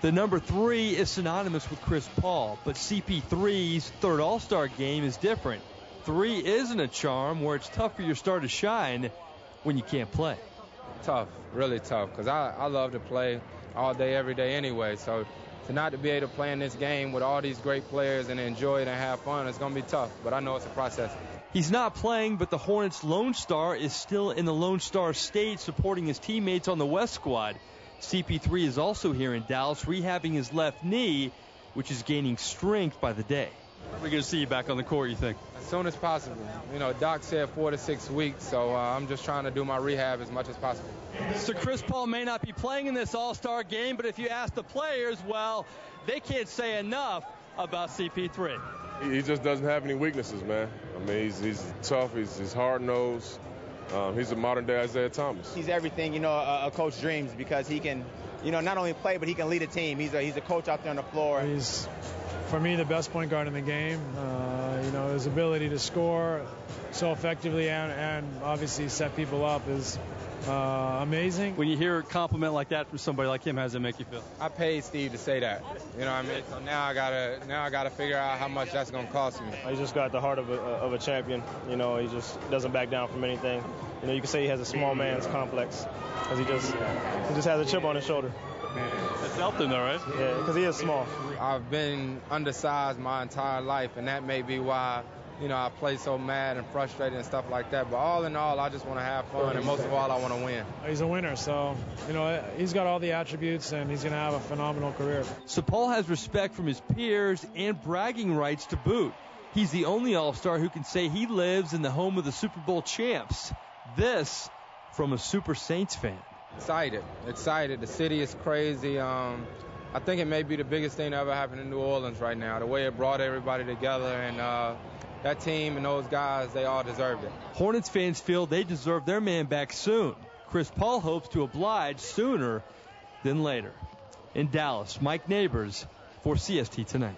The number three is synonymous with Chris Paul, but CP3's third All Star game is different. Three isn't a charm where it's tough for your star to shine when you can't play. Tough, really tough, because I, I love to play all day, every day anyway. So to not to be able to play in this game with all these great players and enjoy it and have fun, it's going to be tough. But I know it's a process. He's not playing, but the Hornets' Lone Star is still in the Lone Star state supporting his teammates on the West squad. CP3 is also here in Dallas rehabbing his left knee, which is gaining strength by the day. When are we going to see you back on the court, you think? As soon as possible. You know, Doc said four to six weeks, so uh, I'm just trying to do my rehab as much as possible. So Chris Paul may not be playing in this All-Star game, but if you ask the players, well, they can't say enough about CP3. He just doesn't have any weaknesses, man. I mean, he's, he's tough, he's, he's hard nosed. Um, he's a modern day Isiah Thomas. He's everything, you know, a, a, coach dreams because he can, you know, not only play, but he can lead a team. He's a, he's a coach out there on the floor. He's, for me, the best point guard in the game. Uh, you know, his ability to score so effectively and, and obviously set people up is uh, amazing. When you hear a compliment like that from somebody like him, how does it make you feel? I paid Steve to say that. You know what I mean? So now I gotta now I gotta figure out how much that's gonna cost me. He just got the heart of a, of a champion. You know, he just doesn't back down from anything. You know, you can say he has a small man's complex because he just he just has a chip on his shoulder. It's helped him though, right? Yeah, because he is small. I've been undersized my entire life, and that may be why you know, I play so mad and frustrated and stuff like that. But all in all, I just want to have fun, and most of all, I want to win. He's a winner, so, you know, he's got all the attributes, and he's going to have a phenomenal career. So Paul has respect from his peers and bragging rights to boot. He's the only All Star who can say he lives in the home of the Super Bowl champs. This from a Super Saints fan. Excited, excited. The city is crazy. Um, I think it may be the biggest thing that ever happened in New Orleans right now. The way it brought everybody together and. Uh, that team and those guys, they all deserved it. Hornets fans feel they deserve their man back soon. Chris Paul hopes to oblige sooner than later. In Dallas, Mike Nabors for CST Tonight.